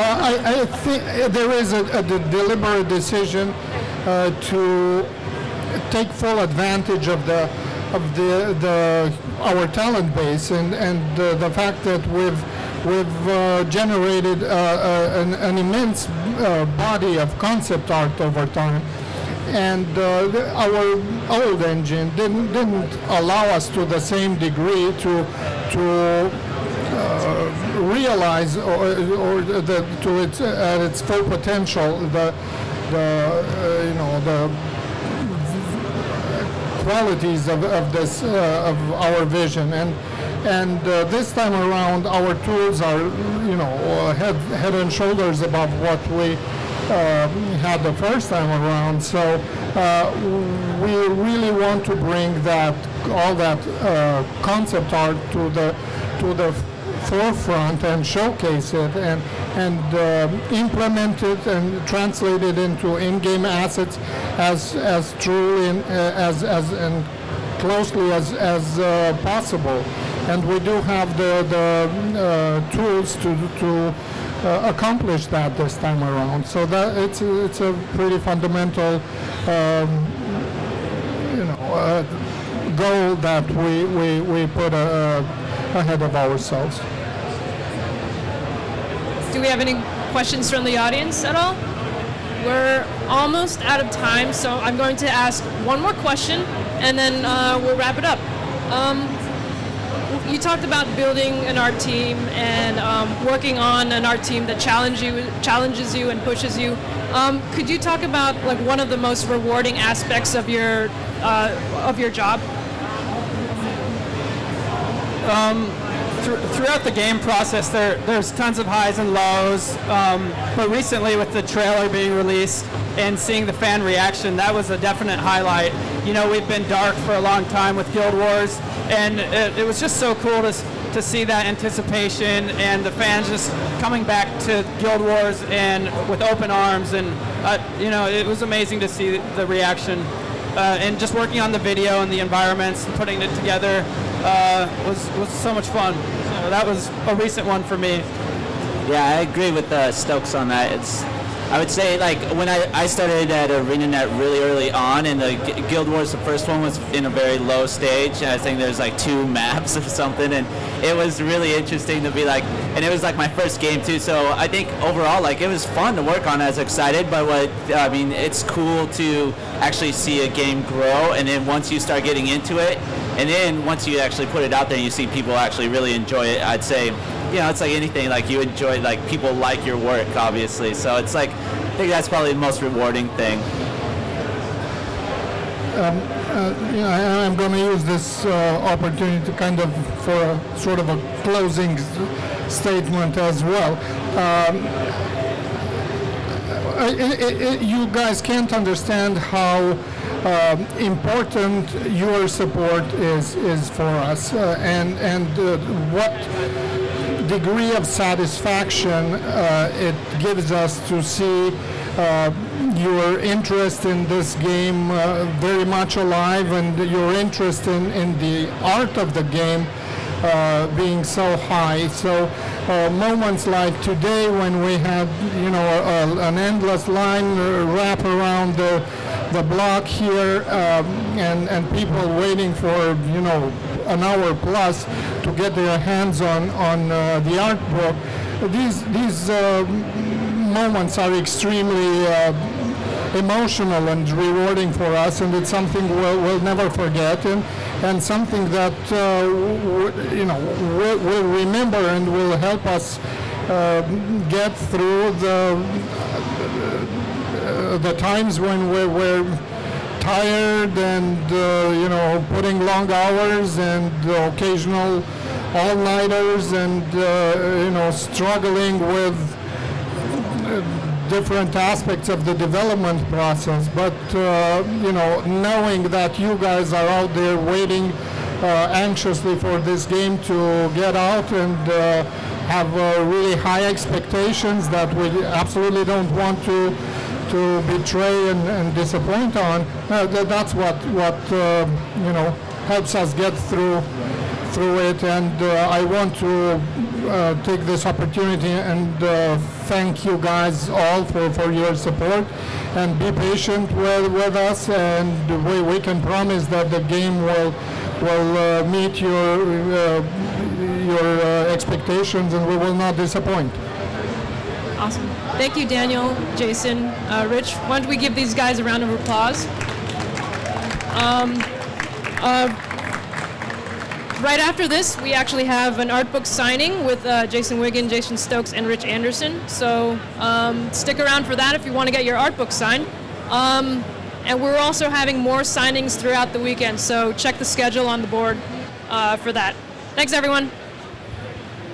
I, I think there is a, a deliberate decision uh, to take full advantage of the of the the our talent base and and uh, the fact that we've we've uh, generated uh, uh, an, an, immense uh, body of concept art over time. And our old engine didn't didn't allow us to the same degree to to realize or, or the, to its at its full potential the the you know the qualities of, of this uh, of our vision. And and uh, this time around our tools are you know head head and shoulders above what we uh, had the first time around. So uh, we really want to bring that all that uh, concept art to the to the forefront and showcase it and and uh, implement it and translate it into in-game assets as as truly in, uh, as as and closely as as uh, possible. And we do have the the uh, tools to to uh, accomplish that this time around. So that it's it's a pretty fundamental. Um, you know, uh, goal that we, we, we put ahead of ourselves. Do we have any questions from the audience at all? We're almost out of time, so I'm going to ask one more question, and then uh, we'll wrap it up. Um, you talked about building an art team and um, working on an art team that challenge you, challenges you and pushes you. Um, could you talk about like one of the most rewarding aspects of your uh, of your job? Um, th throughout the game process, there there's tons of highs and lows. Um, but recently, with the trailer being released and seeing the fan reaction, that was a definite highlight. You know, we've been dark for a long time with Guild Wars, and it, it was just so cool to to see that anticipation and the fans just coming back to Guild Wars and with open arms, and uh, you know, it was amazing to see the reaction. Uh, and just working on the video and the environments and putting it together uh, was was so much fun. So that was a recent one for me. Yeah, I agree with uh, Stokes on that. It's I would say like when I, I started at ArenaNet really early on, and the Guild Wars, the first one was in a very low stage. I think there's like two maps or something, and it was really interesting to be like, and it was like my first game too. So I think overall, like it was fun to work on. I was excited, but what I mean, it's cool to actually see a game grow, and then once you start getting into it, and then once you actually put it out there and you see people actually really enjoy it, I'd say you know, it's like anything. Like you enjoy, like people like your work, obviously. So it's like, I think that's probably the most rewarding thing. Um, uh, you know, I, am going to use this uh, opportunity to kind of for a sort of a closing statement as well. Um, it, it, it, you guys can't understand how uh, important your support is is for us, uh, and and uh, what degree of satisfaction uh, it gives us to see uh, your interest in this game uh, very much alive and your interest in, in the art of the game uh, being so high. So uh, moments like today when we had, you know, a, an endless line wrap around the, the block here um, and, and people waiting for, you know, an hour plus to get their hands on, on uh, the art book. These, these uh, moments are extremely uh, emotional and rewarding for us, and it's something we'll, we'll never forget, and, and something that uh, you know we'll, we'll, remember and will help us uh, get through the the times when we're, we're tired and uh, you know putting long hours and uh, occasional all-nighters and uh, you know struggling with uh, different aspects of the development process. But uh, you know knowing that you guys are out there waiting uh, anxiously for this game to get out and have really high expectations that we absolutely don't want to to betray and, and disappoint on, uh, that's what what uh, you know helps us get through through it. And uh, I want to uh, take this opportunity and uh, thank you guys all for, for your support and be patient with, with us and we, we can promise that the game will will uh, meet your uh, your expectations and we will not disappoint. Awesome. Thank you, Daniel, Jason, uh, Rich. Why don't we give these guys a round of applause? Um, uh, right after this, we actually have an art book signing with uh, Jason Wiggin, Jason Stokes, and Rich Anderson. So um, stick around for that if you want to get your art book signed. Um, and we're also having more signings throughout the weekend, so check the schedule on the board uh, for that. Thanks, everyone.